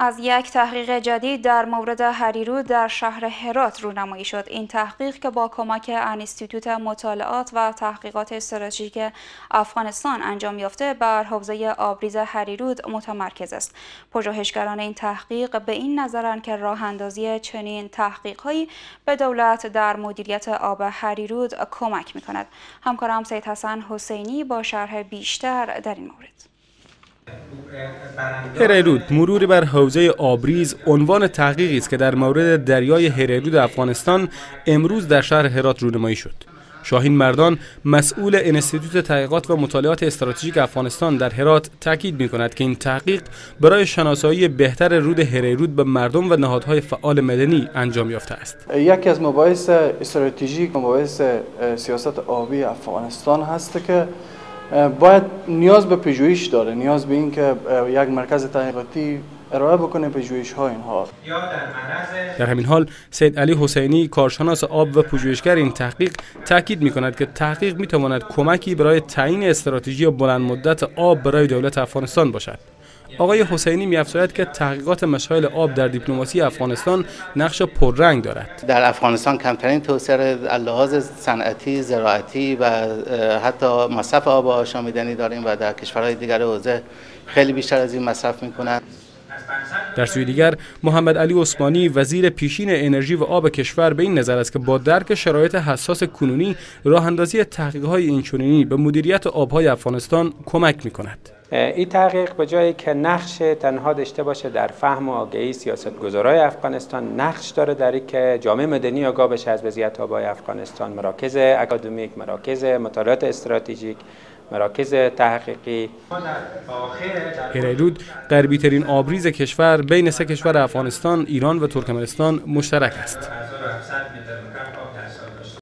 از یک تحقیق جدید در مورد هریرود در شهر هرات رونمایی شد. این تحقیق که با کمک انستیتوت مطالعات و تحقیقات استراتژیک افغانستان انجام یافته بر حوزه آبریز هریرود متمرکز است. پژوهشگران این تحقیق به این نظرند که راه اندازی چنین تحقیقهایی به دولت در مدیریت آب هریرود کمک می کند همکارم سید حسن حسینی با شرح بیشتر در این مورد. هریرود مروری بر حوزه آبریز عنوان تحقیقی است که در مورد دریای هریرود افغانستان امروز در شهر هرات رونمایی شد شاهین مردان مسئول انستیتوت تحقیقات و مطالعات استراتژیک افغانستان در هرات تاکید می کند که این تحقیق برای شناسایی بهتر رود هریرود به مردم و نهادهای فعال مدنی انجام یافته است. یکی از مباحث استراتژیک مباحث سیاست آبی افغانستان هست که باید نیاز به پژوهش داره نیاز به این که یک مرکز تحقیقاتی ارائه بکنه پژوهش ها اینها. در همین حال سید علی حسینی کارشناس آب و پژوهشگر این تحقیق تاکید می کند که تحقیق می تواند کمکی برای تعیین استراتژی بلند مدت آب برای دولت افغانستان باشد. آقای حسینی میافزاید که تحقیقات مسائل آب در دیپلماسی افغانستان نقش پررنگ دارد. در افغانستان کمترین توسعه لحاظ صنعتی زراعتی و حتی مصرف آب آشامیدنی داریم و در کشورهای دیگر حوزه خیلی بیشتر از این مصرف می‌کنند در سوی دیگر محمد علی عثمانی وزیر پیشین انرژی و آب کشور به این نظر است که با درک شرایط حساس کنونی راه اندازی تحقیق‌های اینچنینی به مدیریت آبهای افغانستان کمک می‌کند. این تحقیق به جایی که نقش تنها داشته باشه در فهم و آگهی سیاستگزارای افغانستان نقش داره در این که جامعه مدنی آگاه بشه از وضعیت آبای افغانستان مراکز اکادمیک مراکز مطالعات استراتژیک مراکز تحقیقی هریرود غربی ترین آبریز کشور بین سه کشور افغانستان، ایران و ترکمنستان مشترک است.